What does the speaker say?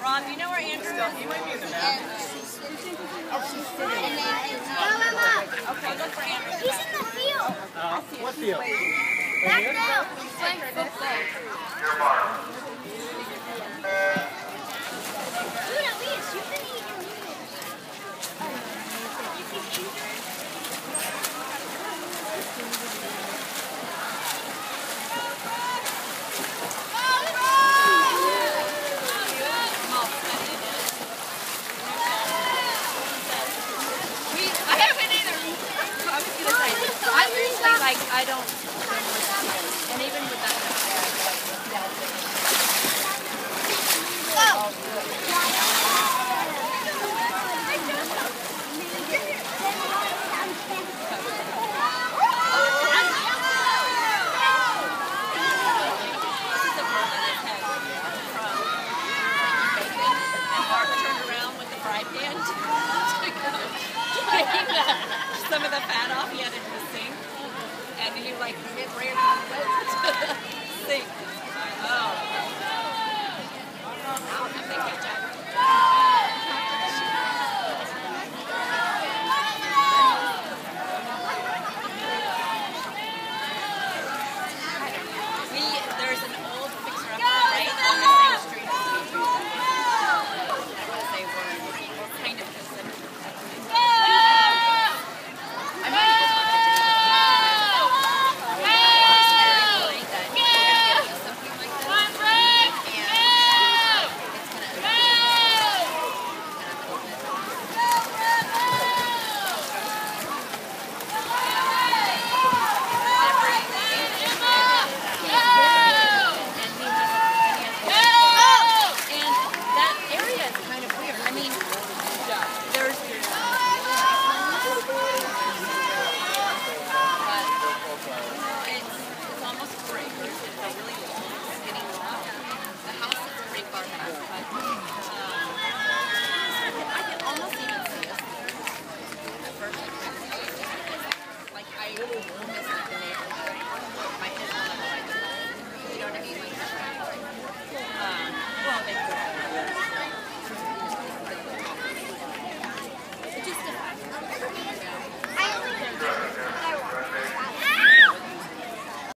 Rob, you know where Andrew is? He might be in the back. Okay, look for Andrew. He's in the field. Uh, what field? Back there. Like, I don't, and even with that. To some of the fat off. He had it and he like it